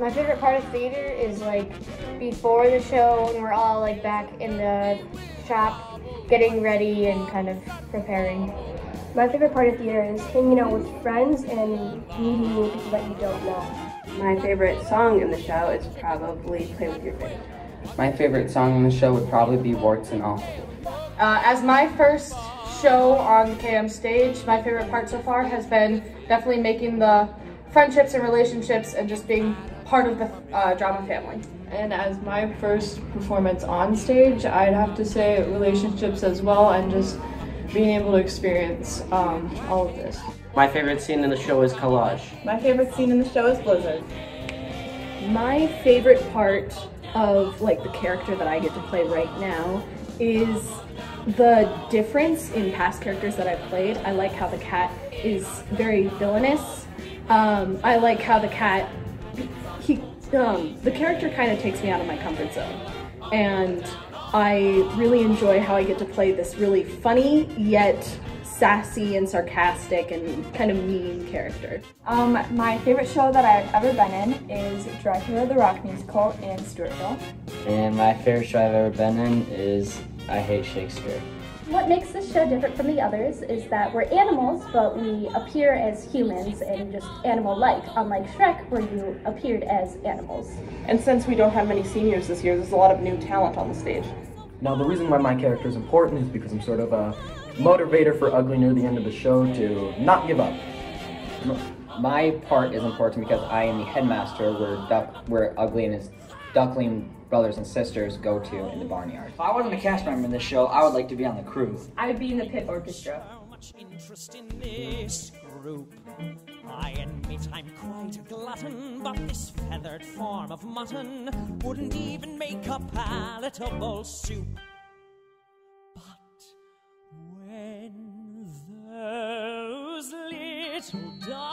My favorite part of theater is like before the show when we're all like back in the shop getting ready and kind of preparing. My favorite part of theater is hanging out with friends and meeting new people that you don't know. My favorite song in the show is probably Play With Your Fate. My favorite song in the show would probably be Warts and All. Uh, as my first show on the KM stage, my favorite part so far has been definitely making the friendships and relationships and just being part of the uh, drama family. And as my first performance on stage, I'd have to say relationships as well and just being able to experience um, all of this. My favorite scene in the show is Collage. My favorite scene in the show is Blizzard. My favorite part of like the character that I get to play right now is the difference in past characters that I've played. I like how the cat is very villainous. Um, I like how the cat, he, um, the character kind of takes me out of my comfort zone. And I really enjoy how I get to play this really funny yet sassy and sarcastic and kind of mean character. Um, my favorite show that I've ever been in is Dracula the Rock Musical in Stewartville. And my favorite show I've ever been in is I Hate Shakespeare. What makes this show different from the others is that we're animals, but we appear as humans and just animal-like, unlike Shrek, where you appeared as animals. And since we don't have many seniors this year, there's a lot of new talent on the stage. Now, the reason why my character is important is because I'm sort of a motivator for Ugly near the end of the show to not give up. My part is important because I am the headmaster where Duck, where Ugly and his duckling brothers and sisters go to in the barnyard. If I wasn't a cast member in this show, I would like to be on the crew. I would be in the pit orchestra. I admit I'm quite a glutton, but this feathered form of mutton wouldn't even make a palatable soup. But when those little dogs